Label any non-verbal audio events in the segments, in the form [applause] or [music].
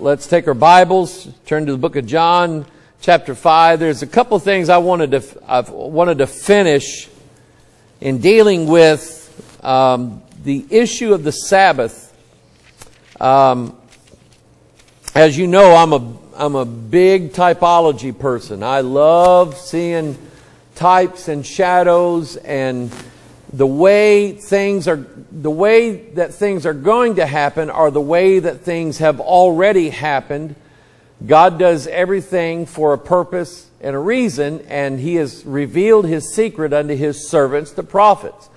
Let's take our Bibles, turn to the book of John, chapter 5. There's a couple things I wanted to, I've wanted to finish in dealing with um, the issue of the Sabbath. Um, as you know, I'm a, I'm a big typology person. I love seeing types and shadows and the way things are the way that things are going to happen are the way that things have already happened. God does everything for a purpose and a reason and he has revealed his secret unto his servants the prophets.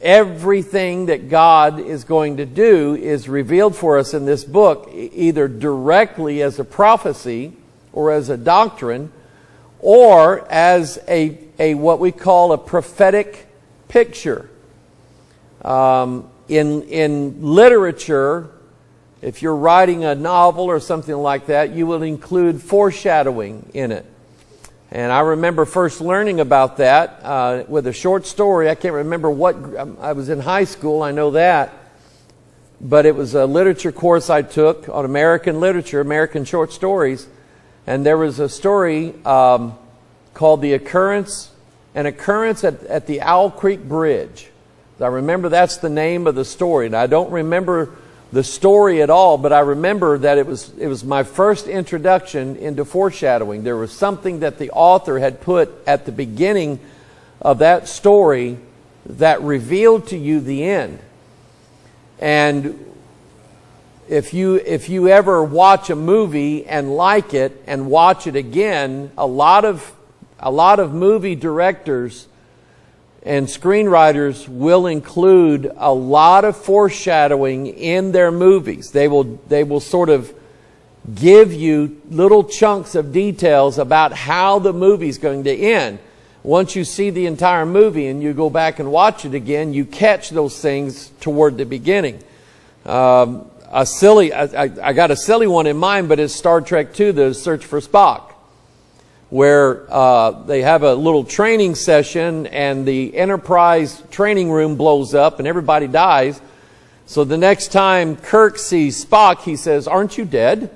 Everything that god is going to do is revealed for us in this book either directly as a prophecy or as a doctrine or as a, a what we call a prophetic picture. Um, in, in literature, if you're writing a novel or something like that, you will include foreshadowing in it. And I remember first learning about that uh, with a short story. I can't remember what, um, I was in high school, I know that. But it was a literature course I took on American literature, American short stories. And there was a story um, called The Occurrence an occurrence at, at the Owl Creek Bridge. I remember that's the name of the story, and I don't remember the story at all, but I remember that it was, it was my first introduction into foreshadowing. There was something that the author had put at the beginning of that story that revealed to you the end. And if you, if you ever watch a movie and like it and watch it again, a lot of a lot of movie directors and screenwriters will include a lot of foreshadowing in their movies. They will, they will sort of give you little chunks of details about how the movie's going to end. Once you see the entire movie and you go back and watch it again, you catch those things toward the beginning. Um, a silly, I, I, I, got a silly one in mind, but it's Star Trek II, The Search for Spock where uh, they have a little training session and the Enterprise training room blows up and everybody dies. So the next time Kirk sees Spock, he says, Aren't you dead?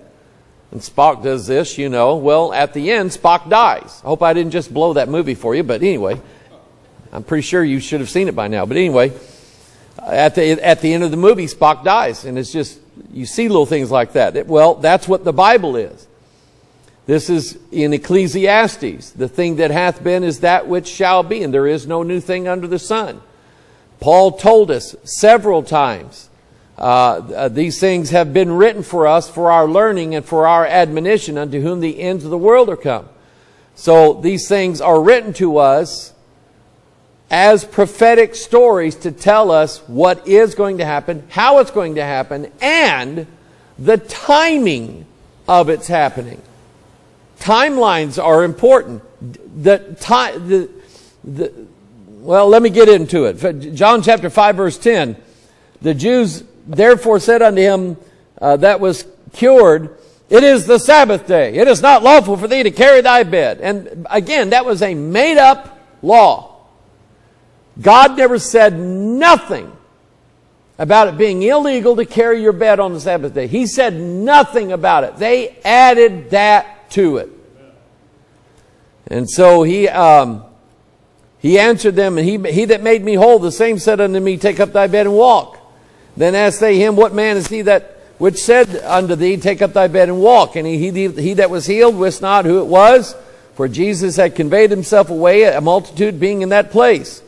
And Spock does this, you know. Well, at the end, Spock dies. I hope I didn't just blow that movie for you, but anyway, I'm pretty sure you should have seen it by now. But anyway, at the, at the end of the movie, Spock dies. And it's just, you see little things like that. Well, that's what the Bible is. This is in Ecclesiastes. The thing that hath been is that which shall be, and there is no new thing under the sun. Paul told us several times uh, uh, these things have been written for us for our learning and for our admonition, unto whom the ends of the world are come. So these things are written to us as prophetic stories to tell us what is going to happen, how it's going to happen, and the timing of its happening. Timelines are important. The, time, the, the, well, let me get into it. John chapter 5 verse 10. The Jews therefore said unto him uh, that was cured, it is the Sabbath day. It is not lawful for thee to carry thy bed. And again, that was a made up law. God never said nothing about it being illegal to carry your bed on the Sabbath day. He said nothing about it. They added that to it. And so he, um, he answered them, and he, he that made me whole, the same said unto me, Take up thy bed and walk. Then asked they him, What man is he that which said unto thee, Take up thy bed and walk? And he, he, he that was healed wist not who it was, for Jesus had conveyed himself away, a multitude being in that place.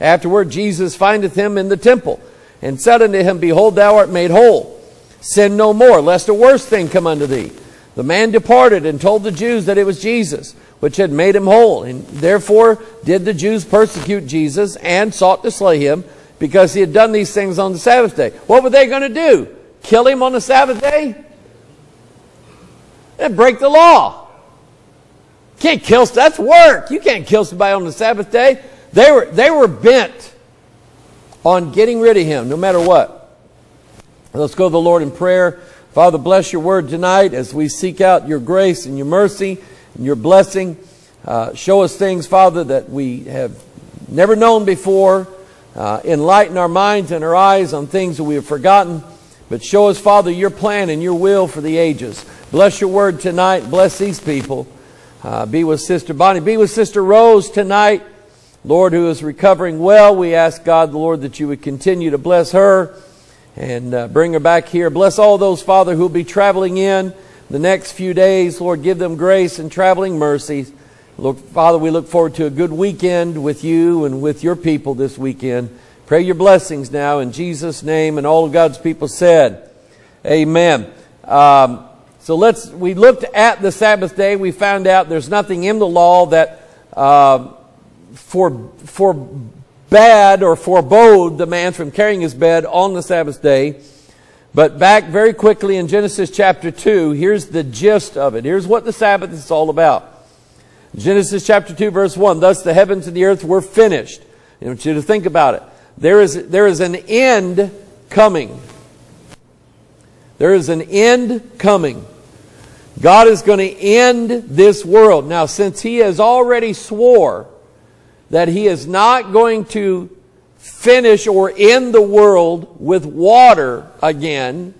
Afterward, Jesus findeth him in the temple, and said unto him, Behold, thou art made whole. Sin no more, lest a worse thing come unto thee. The man departed and told the Jews that it was Jesus, which had made him whole. And therefore did the Jews persecute Jesus and sought to slay him because he had done these things on the Sabbath day. What were they going to do? Kill him on the Sabbath day? And break the law. Can't kill, that's work. You can't kill somebody on the Sabbath day. They were, they were bent on getting rid of him no matter what. Let's go to the Lord in prayer. Father, bless your word tonight as we seek out your grace and your mercy and your blessing. Uh, show us things, Father, that we have never known before. Uh, enlighten our minds and our eyes on things that we have forgotten. But show us, Father, your plan and your will for the ages. Bless your word tonight. Bless these people. Uh, be with Sister Bonnie. Be with Sister Rose tonight. Lord, who is recovering well. We ask God, the Lord, that you would continue to bless her and uh, bring her back here. Bless all those, Father, who will be traveling in the next few days. Lord, give them grace and traveling mercies. Lord, Father, we look forward to a good weekend with you and with your people this weekend. Pray your blessings now in Jesus' name. And all of God's people said, Amen. Um, so let's, we looked at the Sabbath day. We found out there's nothing in the law that uh, for for, forbade or forebode the man from carrying his bed on the Sabbath day. But back very quickly in Genesis chapter 2, here's the gist of it. Here's what the Sabbath is all about. Genesis chapter 2 verse 1, Thus the heavens and the earth were finished. I want you to think about it. There is, there is an end coming. There is an end coming. God is going to end this world. Now, since He has already swore that He is not going to finish or end the world with water again,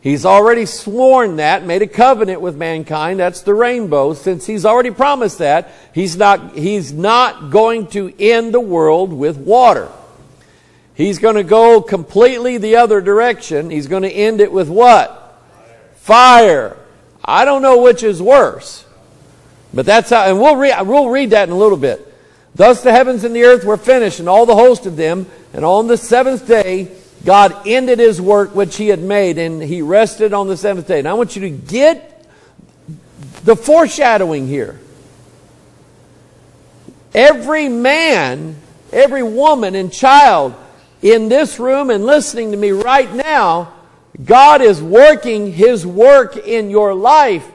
He's already sworn that, made a covenant with mankind. That's the rainbow. Since he's already promised that, he's not, he's not going to end the world with water. He's going to go completely the other direction. He's going to end it with what? Fire. I don't know which is worse. But that's how, and we'll read, we'll read that in a little bit. Thus the heavens and the earth were finished, and all the host of them, and on the seventh day, God ended his work which he had made and he rested on the seventh day. And I want you to get the foreshadowing here. Every man, every woman and child in this room and listening to me right now, God is working his work in your life.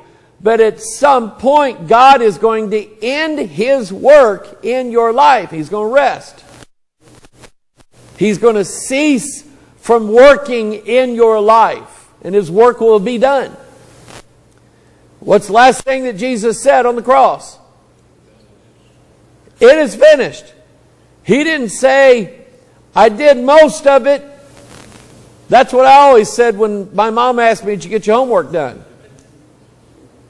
But at some point, God is going to end his work in your life. He's going to rest. He's going to cease from working in your life, and his work will be done. What's the last thing that Jesus said on the cross? It is finished. He didn't say, I did most of it. That's what I always said when my mom asked me, Did you get your homework done?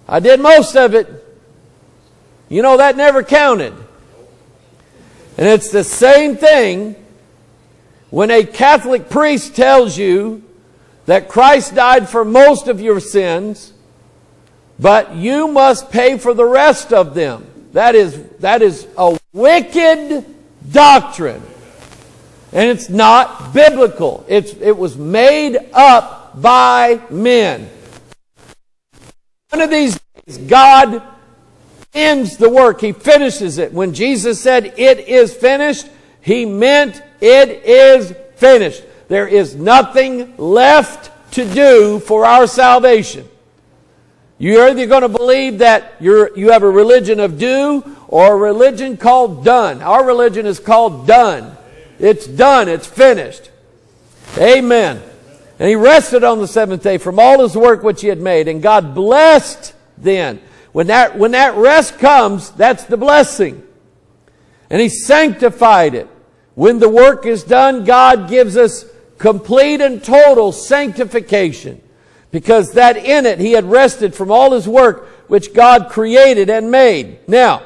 I did most of it. You know, that never counted. And it's the same thing when a Catholic priest tells you that Christ died for most of your sins, but you must pay for the rest of them, that is, that is a wicked doctrine. And it's not biblical. It's, it was made up by men. One of these days, God ends the work. He finishes it. When Jesus said, it is finished, He meant it is finished. There is nothing left to do for our salvation. You're either going to believe that you're, you have a religion of do or a religion called done. Our religion is called done. It's done. It's finished. Amen. And he rested on the seventh day from all his work which he had made. And God blessed then. When that, when that rest comes, that's the blessing. And he sanctified it. When the work is done, God gives us complete and total sanctification. Because that in it, He had rested from all His work which God created and made. Now,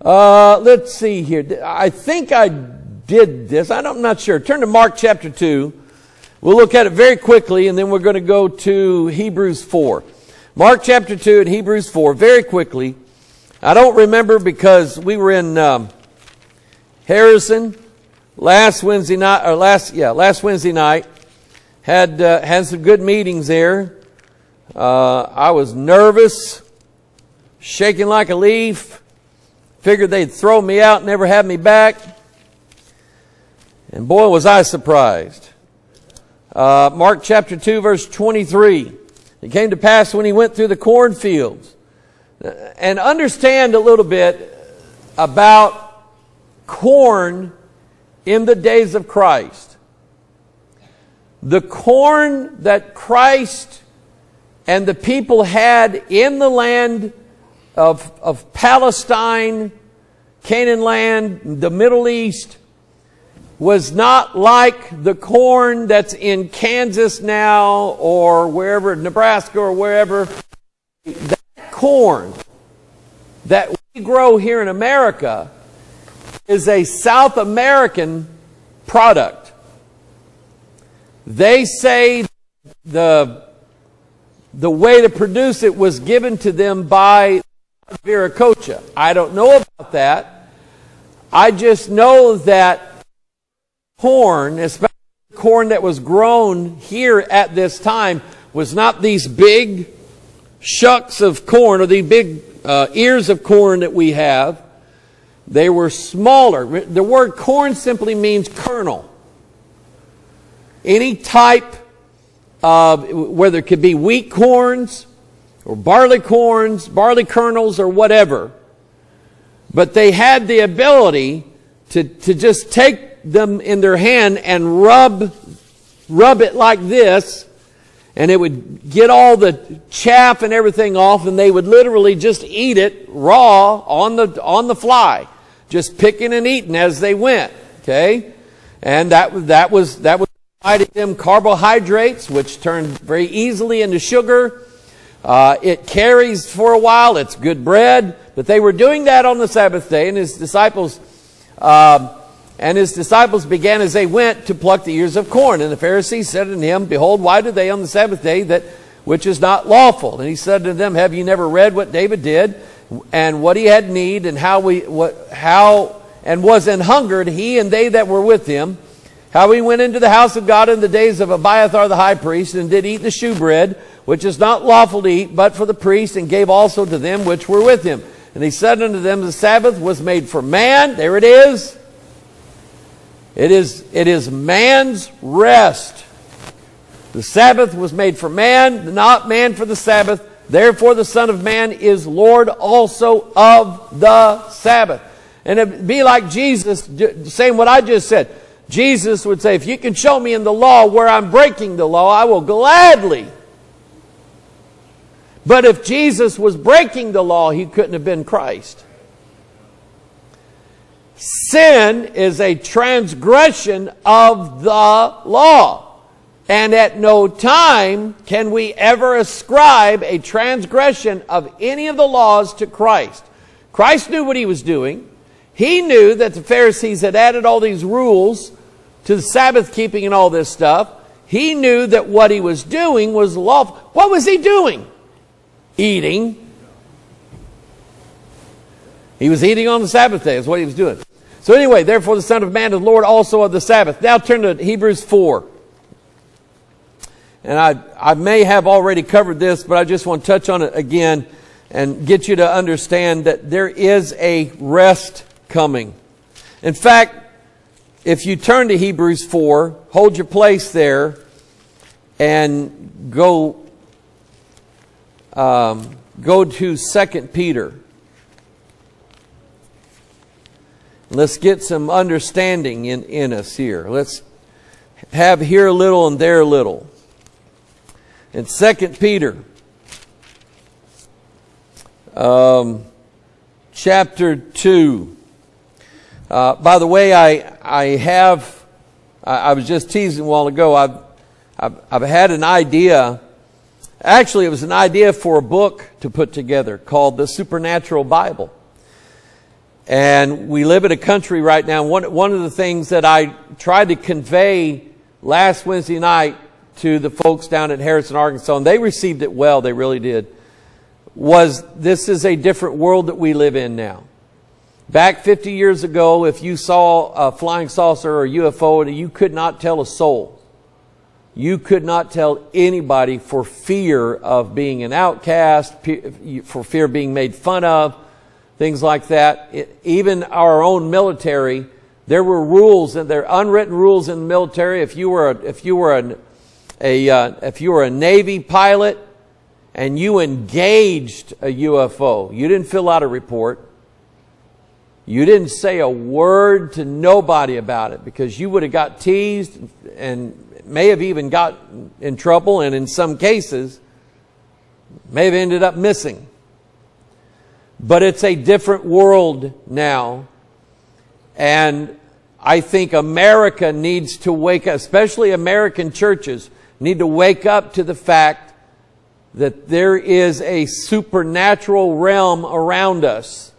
uh, let's see here. I think I did this. I'm not sure. Turn to Mark chapter 2. We'll look at it very quickly and then we're going to go to Hebrews 4. Mark chapter 2 and Hebrews 4 very quickly. I don't remember because we were in um, Harrison last Wednesday night, or last, yeah, last Wednesday night. Had, uh, had some good meetings there. Uh, I was nervous, shaking like a leaf. Figured they'd throw me out, and never have me back. And boy, was I surprised. Uh, Mark chapter 2, verse 23. It came to pass when he went through the cornfields. And understand a little bit about corn in the days of Christ. The corn that Christ and the people had in the land of, of Palestine, Canaan land, the Middle East, was not like the corn that's in Kansas now or wherever, Nebraska or wherever. That corn that we grow here in America is a South American product. They say the, the way to produce it was given to them by Viracocha. I don't know about that. I just know that corn, especially corn that was grown here at this time, was not these big shucks of corn or the big uh, ears of corn that we have. They were smaller. The word corn simply means kernel. Any type of, whether it could be wheat corns or barley corns, barley kernels, or whatever. But they had the ability to, to just take them in their hand and rub, rub it like this, and it would get all the chaff and everything off, and they would literally just eat it raw on the, on the fly, just picking and eating as they went. Okay? And that, was that was, that was providing them carbohydrates, which turned very easily into sugar. Uh, it carries for a while. It's good bread. But they were doing that on the Sabbath day, and his disciples uh, and his disciples began as they went to pluck the ears of corn. And the Pharisees said unto him, Behold, why do they on the Sabbath day that which is not lawful? And he said to them, Have you never read what David did, and what he had need, and how we what how and was an hungered he and they that were with him? How he went into the house of God in the days of Abiathar the high priest, and did eat the shewbread, which is not lawful to eat, but for the priest, and gave also to them which were with him. And he said unto them, The Sabbath was made for man. There it is it is, it is man's rest. The Sabbath was made for man, not man for the Sabbath. Therefore, the Son of Man is Lord also of the Sabbath. And it'd be like Jesus saying what I just said. Jesus would say, If you can show me in the law where I'm breaking the law, I will gladly. But if Jesus was breaking the law, he couldn't have been Christ. Sin is a transgression of the law. And at no time can we ever ascribe a transgression of any of the laws to Christ. Christ knew what he was doing. He knew that the Pharisees had added all these rules to the Sabbath keeping and all this stuff. He knew that what he was doing was lawful. What was he doing? Eating. He was eating on the Sabbath day, is what he was doing. So anyway, therefore the Son of Man is Lord also of the Sabbath. Now turn to Hebrews 4. And I, I may have already covered this, but I just want to touch on it again and get you to understand that there is a rest coming. In fact, if you turn to Hebrews 4, hold your place there and go, um, go to 2 Peter. Let's get some understanding in, in us here. Let's have here a little and there a little. In 2 Peter, um, chapter 2. Uh, by the way, I, I have, I, I, was just teasing a while ago, I've, I've, I've had an idea. Actually, it was an idea for a book to put together called The Supernatural Bible. And we live in a country right now. One, one of the things that I tried to convey last Wednesday night to the folks down at Harrison, Arkansas, and they received it well, they really did, was this is a different world that we live in now. Back 50 years ago, if you saw a flying saucer or UFO, you could not tell a soul. You could not tell anybody for fear of being an outcast, for fear of being made fun of, things like that. It, even our own military, there were rules and there are unwritten rules in the military. If you were a, if you were a, a uh, if you were a Navy pilot and you engaged a UFO, you didn't fill out a report. You didn't say a word to nobody about it because you would have got teased and may have even got in trouble and in some cases may have ended up missing. But it's a different world now. And I think America needs to wake up, especially American churches need to wake up to the fact that there is a supernatural realm around us.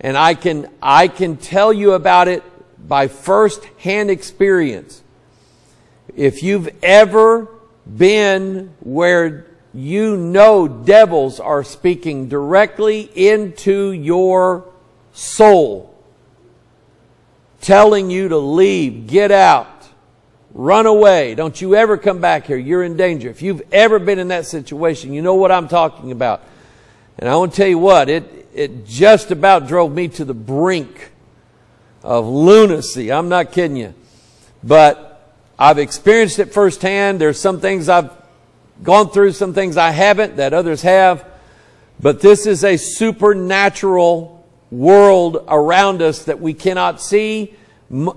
And I can, I can tell you about it by first hand experience. If you've ever been where you know devils are speaking directly into your soul, telling you to leave, get out, run away, don't you ever come back here, you're in danger. If you've ever been in that situation, you know what I'm talking about. And I want to tell you what, it, it just about drove me to the brink of lunacy. I'm not kidding you. But I've experienced it firsthand. There's some things I've gone through, some things I haven't that others have. But this is a supernatural world around us that we cannot see.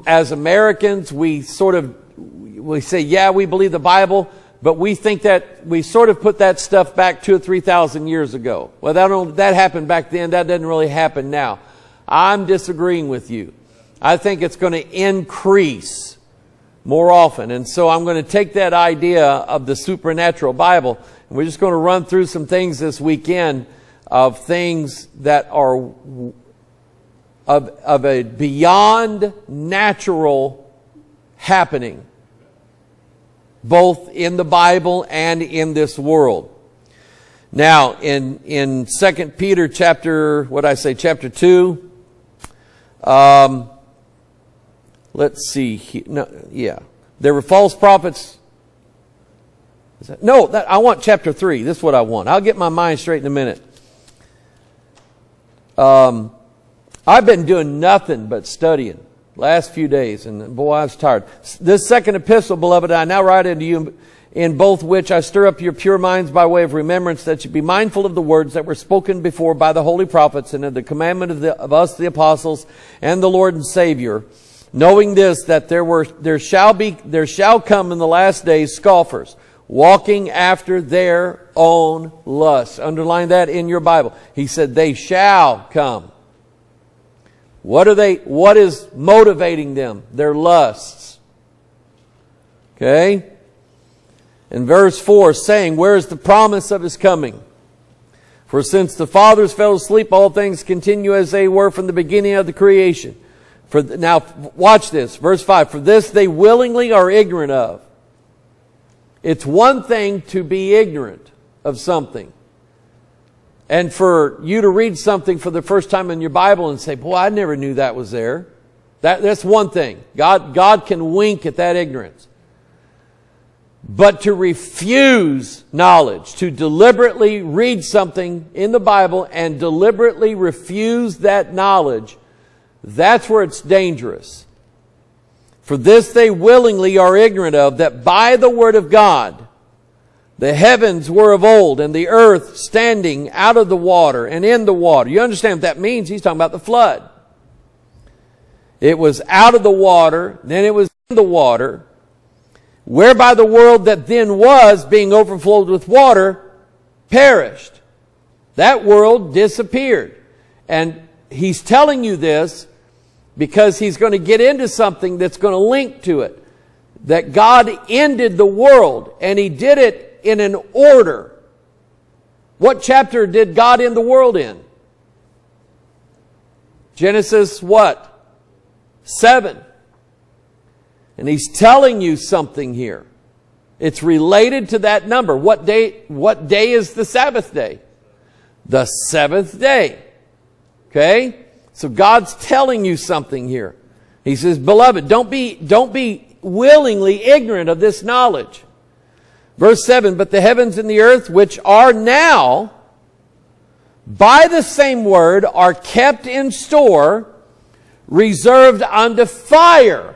As Americans, we sort of, we say, yeah, we believe the Bible, but we think that we sort of put that stuff back two or three thousand years ago. Well, that, that happened back then. That doesn't really happen now. I'm disagreeing with you. I think it's going to increase more often. And so I'm going to take that idea of the supernatural Bible, and we're just going to run through some things this weekend of things that are of, of a beyond natural happening, both in the Bible and in this world. Now, in, in 2 Peter chapter, what I say, chapter 2, um, let's see. No, yeah. There were false prophets. That, no, that, I want chapter 3. This is what I want. I'll get my mind straight in a minute. Um, I've been doing nothing but studying last few days, and boy, I was tired. This second epistle, beloved, I now write unto you in both which I stir up your pure minds by way of remembrance that you be mindful of the words that were spoken before by the holy prophets and of the commandment of, the, of us, the apostles, and the Lord and Savior knowing this that there were there shall be there shall come in the last days scoffers walking after their own lusts. Underline that in your bible. He said they shall come. What are they what is motivating them? Their lusts. Okay? In verse 4 saying where is the promise of his coming? For since the fathers fell asleep all things continue as they were from the beginning of the creation for now, watch this, verse five. For this they willingly are ignorant of. It's one thing to be ignorant of something, and for you to read something for the first time in your Bible and say, "Boy, I never knew that was there." That, that's one thing. God, God can wink at that ignorance. But to refuse knowledge, to deliberately read something in the Bible and deliberately refuse that knowledge that's where it's dangerous. For this they willingly are ignorant of, that by the word of God, the heavens were of old, and the earth standing out of the water and in the water. You understand what that means? He's talking about the flood. It was out of the water, then it was in the water, whereby the world that then was, being overflowed with water, perished. That world disappeared. And he's telling you this because he's going to get into something that's going to link to it. That God ended the world and he did it in an order. What chapter did God end the world in? Genesis what? Seven. And he's telling you something here. It's related to that number. What day, what day is the Sabbath day? The seventh day. Okay? So God's telling you something here. He says, beloved, don't be, don't be willingly ignorant of this knowledge. Verse 7, but the heavens and the earth, which are now, by the same word, are kept in store, reserved unto fire,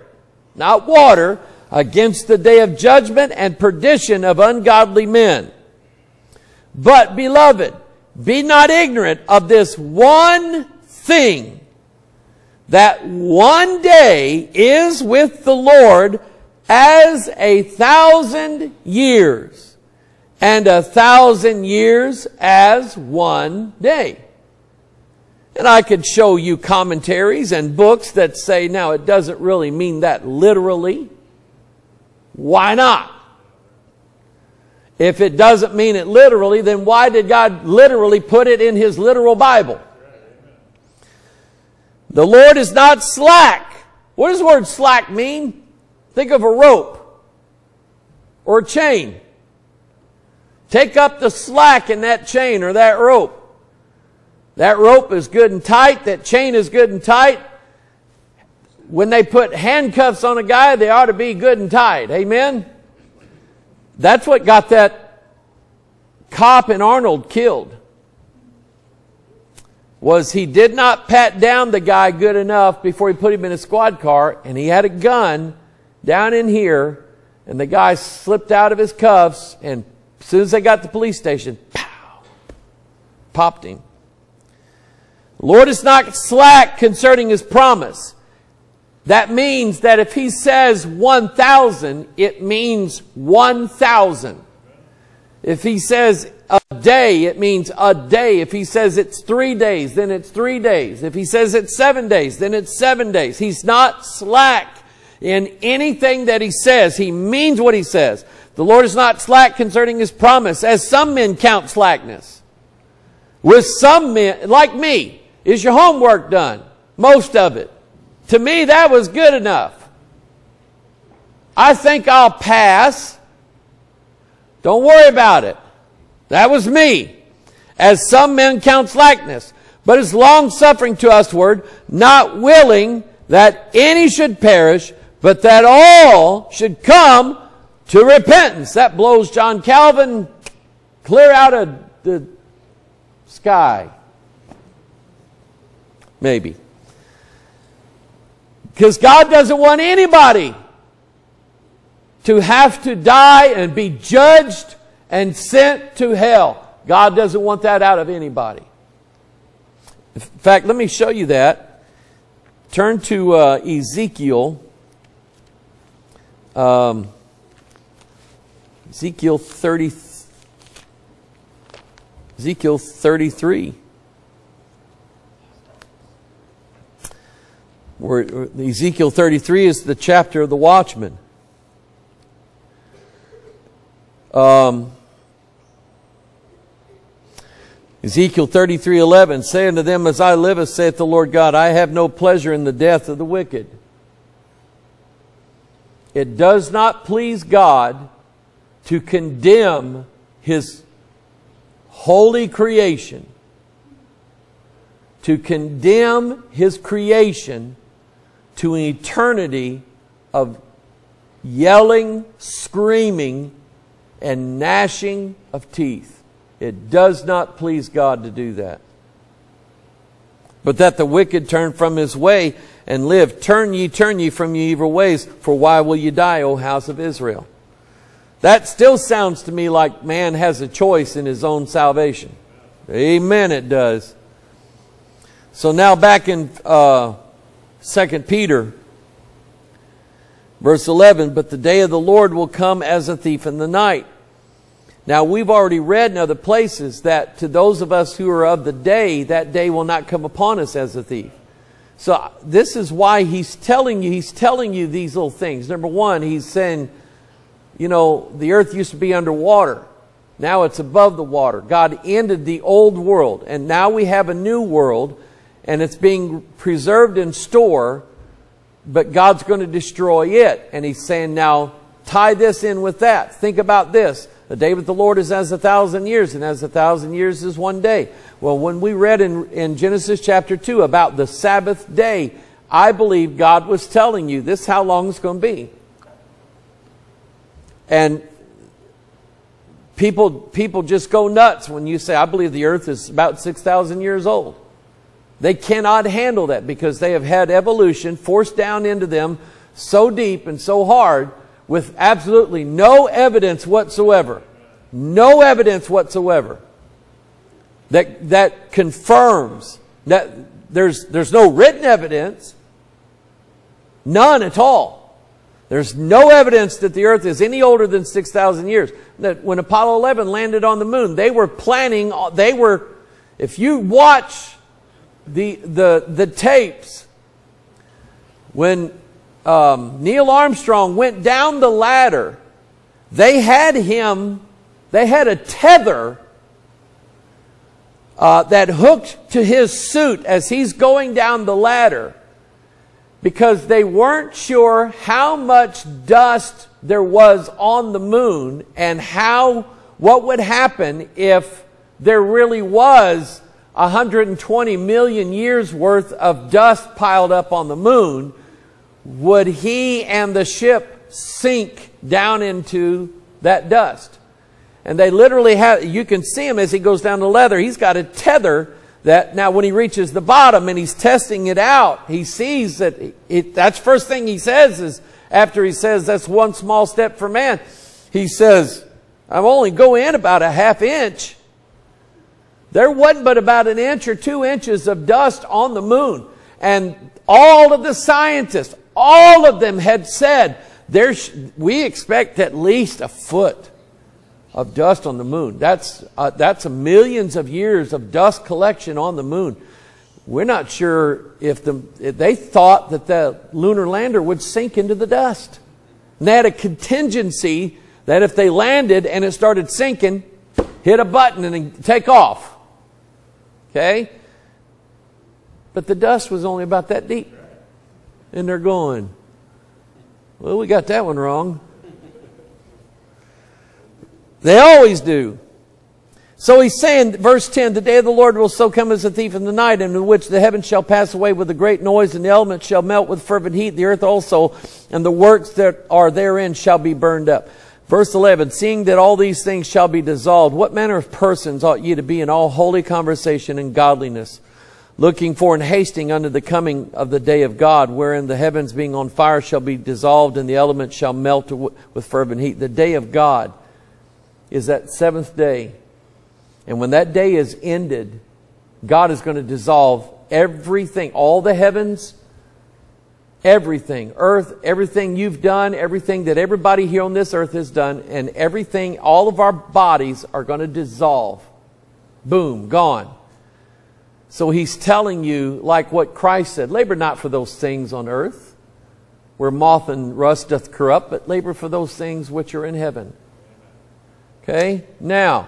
not water, against the day of judgment and perdition of ungodly men. But, beloved, be not ignorant of this one thing that one day is with the Lord as a thousand years, and a thousand years as one day. And I could show you commentaries and books that say, now it doesn't really mean that literally. Why not? If it doesn't mean it literally, then why did God literally put it in His literal Bible? The Lord is not slack. What does the word slack mean? Think of a rope or a chain. Take up the slack in that chain or that rope. That rope is good and tight. That chain is good and tight. When they put handcuffs on a guy, they ought to be good and tight. Amen? That's what got that cop in Arnold killed. Was he did not pat down the guy good enough before he put him in a squad car and he had a gun down in here and the guy slipped out of his cuffs and as soon as they got to the police station, pow, popped him. Lord is not slack concerning his promise. That means that if he says 1,000, it means 1,000. If he says a day, it means a day. If he says it's three days, then it's three days. If he says it's seven days, then it's seven days. He's not slack in anything that he says. He means what he says. The Lord is not slack concerning his promise, as some men count slackness. With some men, like me, is your homework done? Most of it. To me, that was good enough. I think I'll pass. Don't worry about it. That was me. As some men count slackness, but is long suffering to usward, not willing that any should perish, but that all should come to repentance. That blows John Calvin clear out of the sky. Maybe. Because God doesn't want anybody to have to die and be judged and sent to hell. God doesn't want that out of anybody. In fact, let me show you that. Turn to uh, Ezekiel. Um, Ezekiel 30, Ezekiel 33. Where Ezekiel 33 is the chapter of the watchman. Um, Ezekiel 33, 11, say unto them, As I live, saith the Lord God, I have no pleasure in the death of the wicked. It does not please God to condemn his holy creation, to condemn his creation to an eternity of yelling, screaming, and gnashing of teeth. It does not please God to do that. But that the wicked turn from his way and live. Turn ye, turn ye from your evil ways, for why will ye die, O house of Israel? That still sounds to me like man has a choice in his own salvation. Amen, it does. So now back in uh, 2 Peter, verse 11, but the day of the Lord will come as a thief in the night. Now we've already read in other places that to those of us who are of the day, that day will not come upon us as a thief. So this is why he's telling you, he's telling you these little things. Number one, he's saying, you know, the earth used to be underwater. Now it's above the water. God ended the old world, and now we have a new world, and it's being preserved in store, but God's going to destroy it. And He's saying, now tie this in with that. Think about this. The day with the Lord is as a thousand years, and as a thousand years is one day. Well, when we read in, in Genesis chapter 2 about the Sabbath day, I believe God was telling you this how long it's going to be. And people, people just go nuts when you say, I believe the earth is about 6,000 years old. They cannot handle that because they have had evolution forced down into them so deep and so hard with absolutely no evidence whatsoever. No evidence whatsoever that, that confirms that there's, there's no written evidence. None at all. There's no evidence that the earth is any older than 6,000 years. That when Apollo 11 landed on the moon, they were planning, they were, if you watch the, the, the tapes, when um, Neil Armstrong went down the ladder, they had him, they had a tether uh, that hooked to his suit as he's going down the ladder because they weren't sure how much dust there was on the moon and how what would happen if there really was 120 million years worth of dust piled up on the moon would he and the ship sink down into that dust and they literally have you can see him as he goes down the leather he's got a tether that now when he reaches the bottom and he's testing it out, he sees that it, that's first thing he says is after he says that's one small step for man, he says, I'm only go in about a half inch. There wasn't but about an inch or two inches of dust on the moon. And all of the scientists, all of them had said, there's, we expect at least a foot of dust on the moon. That's, uh, that's a millions of years of dust collection on the moon. We're not sure if, the, if they thought that the lunar lander would sink into the dust. And they had a contingency that if they landed and it started sinking, hit a button and take off. Okay? But the dust was only about that deep. And they're going, well, we got that one wrong. They always do. So he's saying, verse 10, the day of the Lord will so come as a thief in the night, in which the heavens shall pass away with a great noise, and the elements shall melt with fervent heat, the earth also, and the works that are therein shall be burned up. Verse 11, seeing that all these things shall be dissolved, what manner of persons ought ye to be in all holy conversation and godliness, looking for and hasting unto the coming of the day of God, wherein the heavens being on fire shall be dissolved, and the elements shall melt with fervent heat. The day of God is that seventh day. And when that day is ended, God is going to dissolve everything, all the heavens, everything, earth, everything you've done, everything that everybody here on this earth has done, and everything, all of our bodies are going to dissolve. Boom, gone. So he's telling you, like what Christ said, labor not for those things on earth, where moth and rust doth corrupt, but labor for those things which are in heaven. Okay? Now,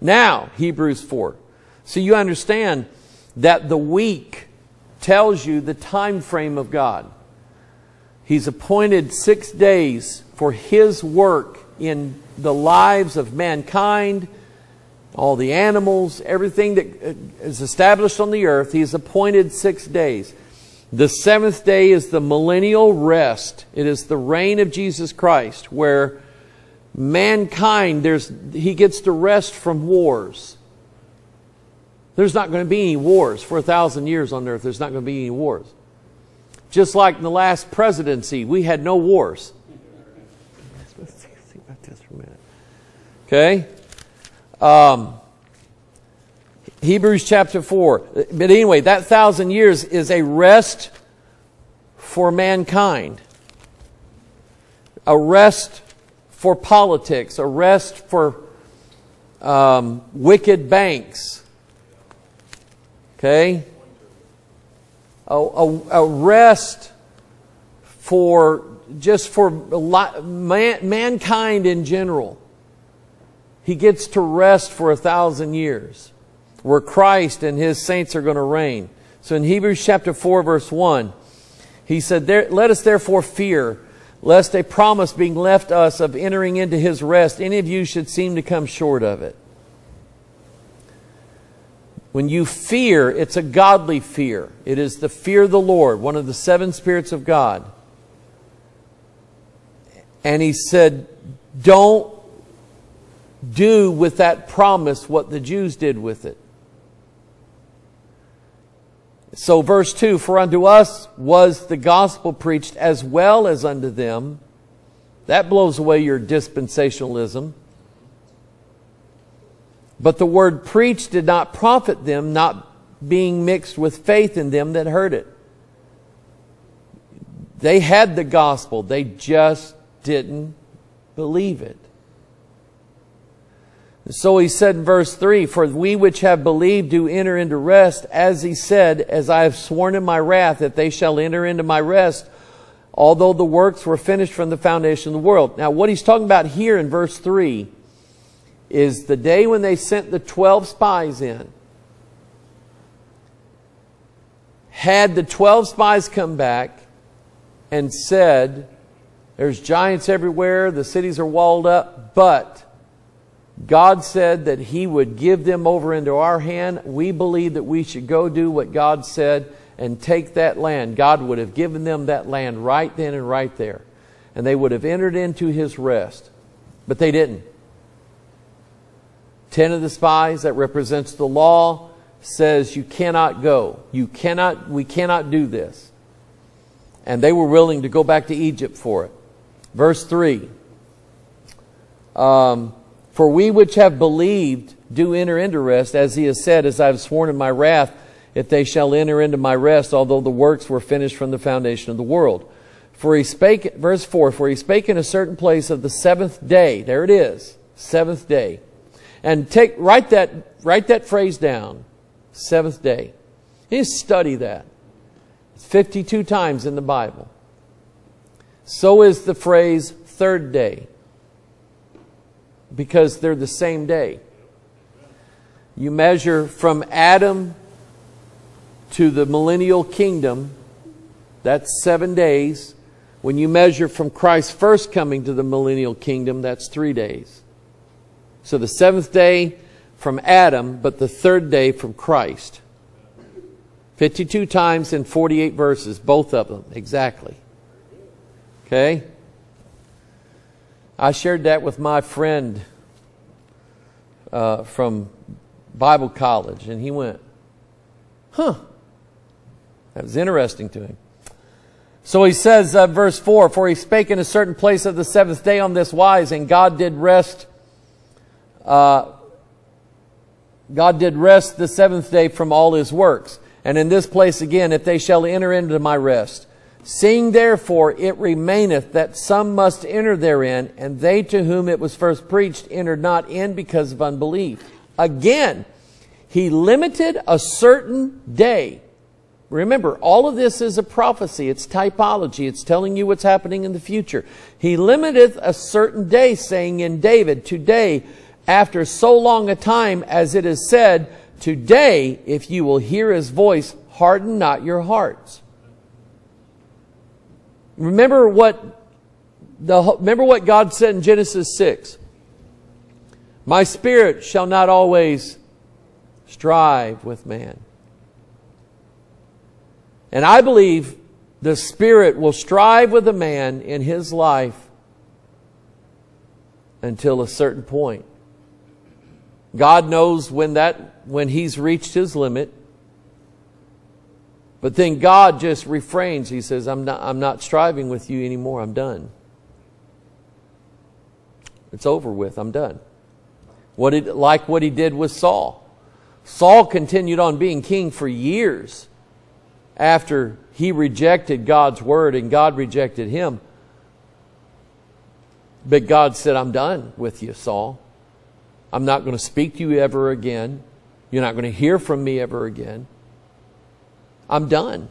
now, Hebrews 4. So you understand that the week tells you the time frame of God. He's appointed six days for His work in the lives of mankind, all the animals, everything that uh, established on the earth. He's appointed six days. The seventh day is the millennial rest. It is the reign of Jesus Christ where mankind, there's, he gets to rest from wars. There's not going to be any wars for a thousand years on earth. There's not going to be any wars. Just like in the last presidency, we had no wars. [laughs] Think about this for a minute. Okay? Um, Hebrews chapter 4. But anyway, that thousand years is a rest for mankind. A rest for politics, a rest for um, wicked banks. Okay? A, a, arrest for just for man, mankind in general. He gets to rest for a thousand years, where Christ and his saints are going to reign. So in Hebrews chapter 4, verse 1, he said, Let us therefore fear lest a promise being left us of entering into his rest, any of you should seem to come short of it. When you fear, it's a godly fear. It is the fear of the Lord, one of the seven spirits of God. And he said, don't do with that promise what the Jews did with it. So, verse 2 For unto us was the gospel preached as well as unto them. That blows away your dispensationalism. But the word preached did not profit them, not being mixed with faith in them that heard it. They had the gospel, they just didn't believe it. So he said in verse 3 For we which have believed do enter into rest, as he said, As I have sworn in my wrath, that they shall enter into my rest, although the works were finished from the foundation of the world. Now, what he's talking about here in verse 3 is the day when they sent the 12 spies in. Had the 12 spies come back and said, There's giants everywhere, the cities are walled up, but God said that He would give them over into our hand. We believe that we should go do what God said and take that land. God would have given them that land right then and right there. And they would have entered into His rest. But they didn't. Ten of the spies, that represents the law, says you cannot go. You cannot, we cannot do this. And they were willing to go back to Egypt for it. Verse 3. Um, for we which have believed do enter into rest, as he has said, as I have sworn in my wrath, if they shall enter into my rest, although the works were finished from the foundation of the world. For he spake, verse 4, for he spake in a certain place of the seventh day. There it is, seventh day. And take, write that, write that phrase down, seventh day. You study that. It's 52 times in the Bible. So is the phrase third day because they're the same day. You measure from Adam to the millennial kingdom, that's seven days. When you measure from Christ's first coming to the millennial kingdom, that's three days. So the seventh day from Adam, but the third day from Christ. 52 times in 48 verses, both of them, exactly. Okay? I shared that with my friend uh, from Bible college, and he went, huh. That was interesting to him. So he says, uh, verse 4 For he spake in a certain place of the seventh day on this wise, and God did rest. Uh, God did rest the seventh day from all his works. And in this place again, if they shall enter into my rest. Seeing therefore it remaineth that some must enter therein, and they to whom it was first preached entered not in because of unbelief. Again, he limited a certain day. Remember, all of this is a prophecy. It's typology. It's telling you what's happening in the future. He limiteth a certain day, saying in David, Today, after so long a time as it is said, Today, if you will hear his voice, harden not your hearts. Remember what the, remember what God said in Genesis 6. My spirit shall not always strive with man. And I believe the Spirit will strive with a man in his life until a certain point. God knows when that when he's reached his limit but then God just refrains. He says, I'm not, I'm not striving with you anymore. I'm done. It's over with. I'm done. What it, like what he did with Saul. Saul continued on being king for years after he rejected God's word and God rejected him. But God said, I'm done with you, Saul. I'm not going to speak to you ever again. You're not going to hear from me ever again. I'm done.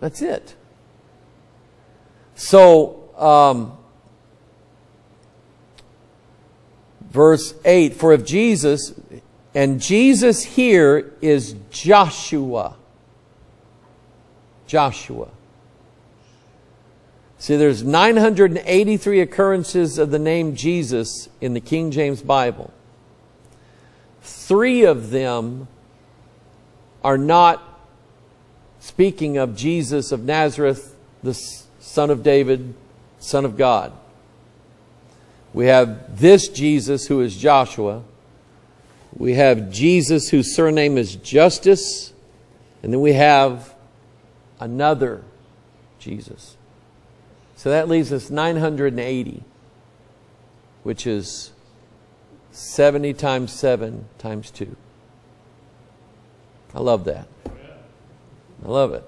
That's it. So, um, verse 8 For if Jesus, and Jesus here is Joshua. Joshua. See, there's 983 occurrences of the name Jesus in the King James Bible. Three of them are not speaking of Jesus of Nazareth, the son of David, son of God. We have this Jesus who is Joshua. We have Jesus whose surname is Justus. And then we have another Jesus. So that leaves us 980, which is 70 times 7 times 2. I love that. I love it.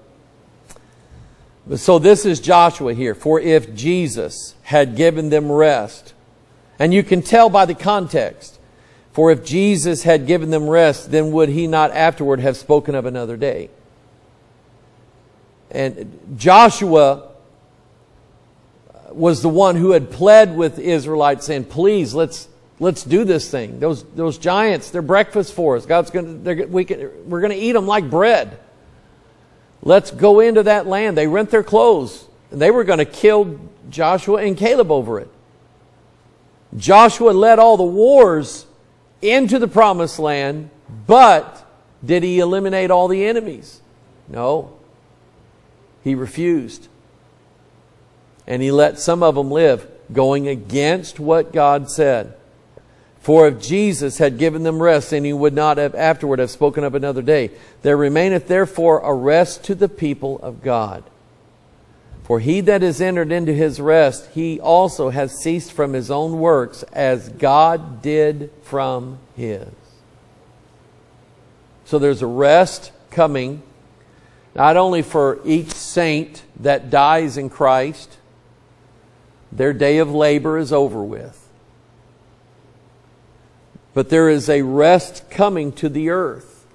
So this is Joshua here. For if Jesus had given them rest, and you can tell by the context, For if Jesus had given them rest, then would he not afterward have spoken of another day? And Joshua was the one who had pled with Israelites saying, please, let's, let's do this thing. Those, those giants, they're breakfast for us. God's going to, we can, we're going to eat them like bread. Let's go into that land. They rent their clothes. And they were going to kill Joshua and Caleb over it. Joshua led all the wars into the promised land, but did he eliminate all the enemies? No. He refused. And he let some of them live, going against what God said. For if Jesus had given them rest, then he would not have afterward have spoken of another day. There remaineth therefore a rest to the people of God. For he that is entered into his rest, he also has ceased from his own works, as God did from his. So there's a rest coming, not only for each saint that dies in Christ, their day of labor is over with. But there is a rest coming to the earth.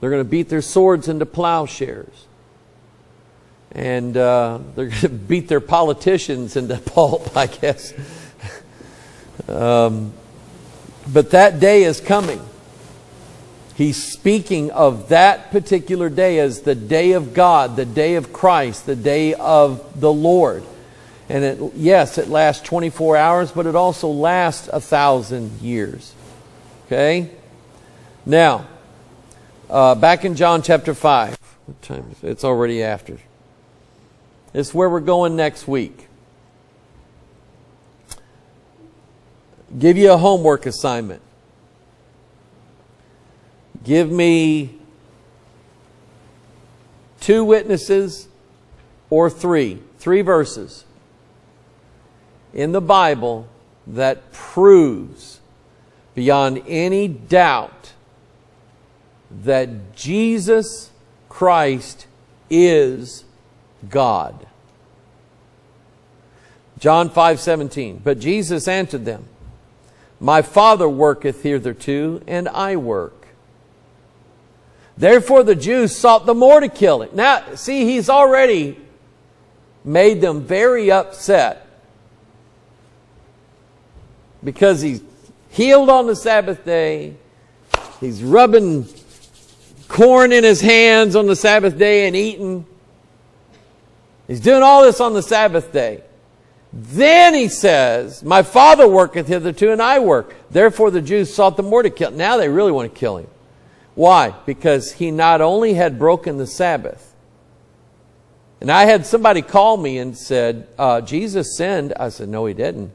They're going to beat their swords into plowshares. And uh, [laughs] they're going to beat their politicians into [laughs] pulp, I guess. um, but that day is coming. He's speaking of that particular day as the day of God, the day of Christ, the day of the Lord. And it, yes, it lasts 24 hours, but it also lasts a thousand years. Okay? Now, uh, back in John chapter 5. What time is it? It's already after. It's where we're going next week. Give you a homework assignment. Give me two witnesses or three, three verses in the Bible that proves beyond any doubt that Jesus Christ is God. John 5:17 But Jesus answered them My Father worketh hitherto and I work Therefore the Jews sought the more to kill him. Now, see, he's already made them very upset because he's healed on the Sabbath day. He's rubbing corn in his hands on the Sabbath day and eating. He's doing all this on the Sabbath day. Then he says, My Father worketh hitherto, and I work. Therefore the Jews sought the more to kill. Now they really want to kill him. Why? Because he not only had broken the Sabbath, and I had somebody call me and said, uh, Jesus sinned. I said, No, he didn't.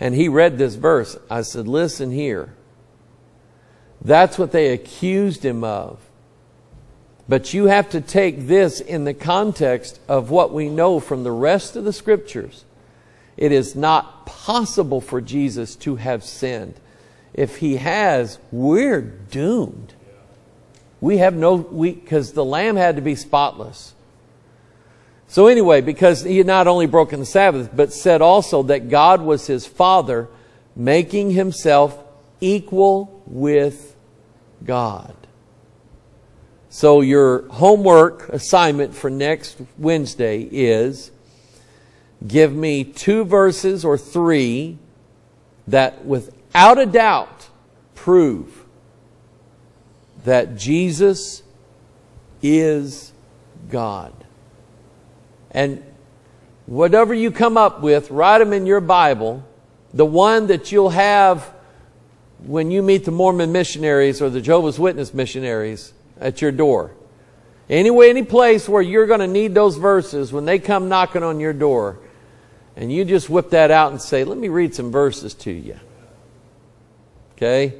And he read this verse. I said, Listen here. That's what they accused him of. But you have to take this in the context of what we know from the rest of the scriptures. It is not possible for Jesus to have sinned. If he has, we're doomed. We have no, because the lamb had to be spotless. So anyway, because he had not only broken the Sabbath, but said also that God was his father, making himself equal with God. So your homework assignment for next Wednesday is give me two verses or three that without a doubt prove that Jesus is God. And whatever you come up with, write them in your Bible. The one that you'll have when you meet the Mormon missionaries or the Jehovah's Witness missionaries at your door. Anyway, any place where you're going to need those verses when they come knocking on your door. And you just whip that out and say, let me read some verses to you. Okay?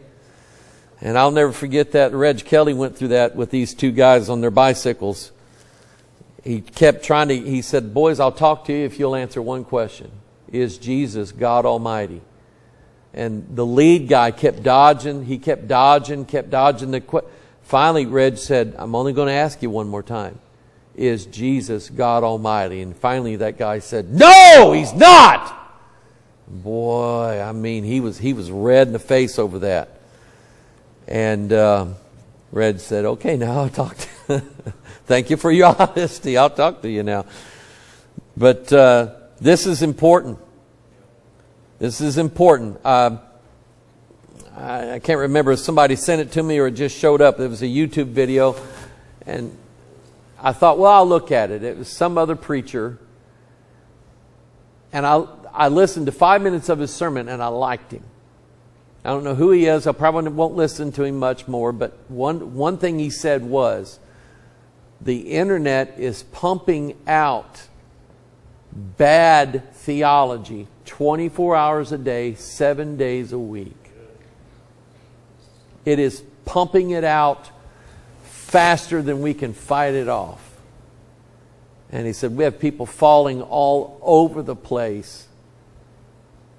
And I'll never forget that. Reg Kelly went through that with these two guys on their bicycles. He kept trying to, he said, Boys, I'll talk to you if you'll answer one question Is Jesus God Almighty? And the lead guy kept dodging, he kept dodging, kept dodging the question. Finally, Reg said, I'm only going to ask you one more time. Is Jesus God Almighty? And finally, that guy said, No, he's not! Boy, I mean, he was he was red in the face over that. And uh, Reg said, "Okay, now I'll talk. To [laughs] Thank you for your [laughs] honesty. I'll talk to you now." But uh, this is important. This is important. Uh, I, I can't remember if somebody sent it to me or it just showed up. It was a YouTube video, and I thought, well, I'll look at it. It was some other preacher, and I I listened to five minutes of his sermon, and I liked him. I don't know who he is. I probably won't listen to him much more. But one one thing he said was, the internet is pumping out bad theology 24 hours a day, seven days a week. It is pumping it out faster than we can fight it off. And he said, We have people falling all over the place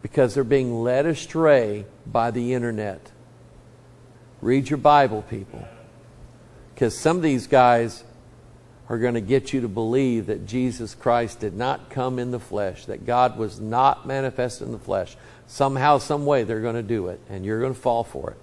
because they're being led astray by the internet. Read your Bible, people. Because some of these guys are going to get you to believe that Jesus Christ did not come in the flesh, that God was not manifest in the flesh. Somehow, some way, they're going to do it, and you're going to fall for it.